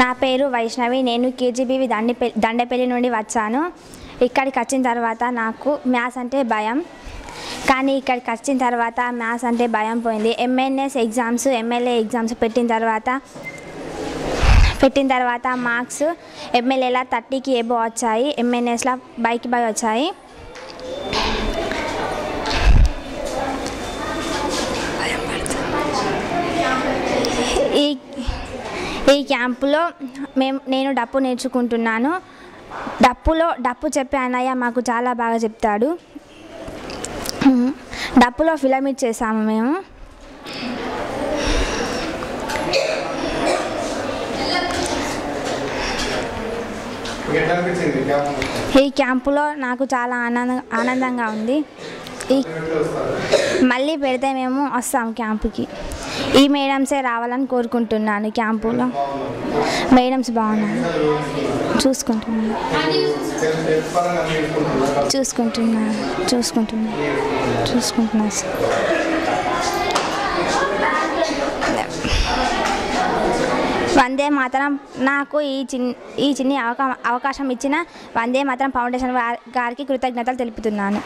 నా పేరు వైష్ణవి. నేను కేజీబీవి దండపె దండపల్లి నుండి వచ్చాను. ఇక్కడికి వచ్చిన తర్వాత నాకు మ్యాథ్స్ అంటే భయం. కానీ ఇక్కడికి వచ్చిన తర్వాత మ్యాథ్స్ అంటే భయం పోయింది. ఎంఎన్ఎస్ ఎగ్జామ్స్ ఎమ్మెల్యే ఎగ్జామ్స్ పెట్టిన తర్వాత పెట్టిన తర్వాత మార్క్స్ ఎమ్మెల్యేలా థర్టీకి ఏబో వచ్చాయి ఎంఎన్ఎస్లో బైక్ బై వచ్చాయి ఈ ఈ క్యాంపులో మేము నేను డప్పు నేర్చుకుంటున్నాను. డప్పులో డప్పు చెప్పే అన్నయ్య మాకు చాలా బాగా చెప్తాడు. డప్పులో ఫిలమిట్ చేసాము మేము. ఈ క్యాంపులో నాకు చాలా ఆనంద ఆనందంగా ఉంది. మళ్ళీ పెడితే మేము వస్తాం క్యాంపుకి. ఈ మేడమ్సే రావాలని కోరుకుంటున్నాను క్యాంపులో. మేడమ్స్ బాగున్నాను చూసుకుంటున్నాను చూసుకుంటున్నాను చూసుకుంటున్నాను చూసుకుంటున్నాను సార్? వందే మాతరం. నాకు ఈ చిన్ ఈ చిన్ని అవకా అవకాశం ఇచ్చిన వందే మాతరం ఫౌండేషన్ వారి- గారికి కృతజ్ఞతలు తెలుపుతున్నాను.